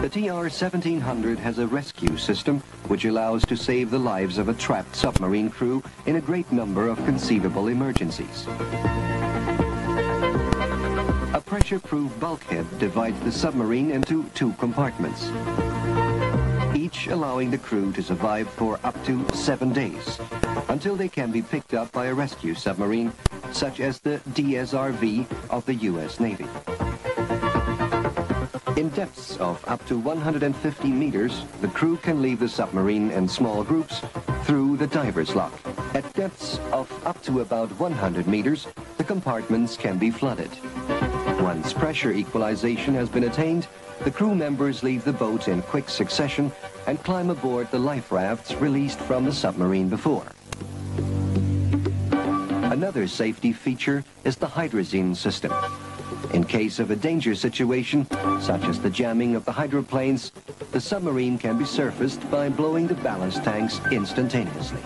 The TR-1700 has a rescue system which allows to save the lives of a trapped submarine crew in a great number of conceivable emergencies. A pressure-proof bulkhead divides the submarine into two compartments, each allowing the crew to survive for up to seven days, until they can be picked up by a rescue submarine, such as the DSRV of the U.S. Navy. In depths of up to 150 meters, the crew can leave the submarine in small groups through the diver's lock. At depths of up to about 100 meters, the compartments can be flooded. Once pressure equalization has been attained, the crew members leave the boat in quick succession and climb aboard the life rafts released from the submarine before. Another safety feature is the hydrazine system. In case of a danger situation, such as the jamming of the hydroplanes, the submarine can be surfaced by blowing the ballast tanks instantaneously.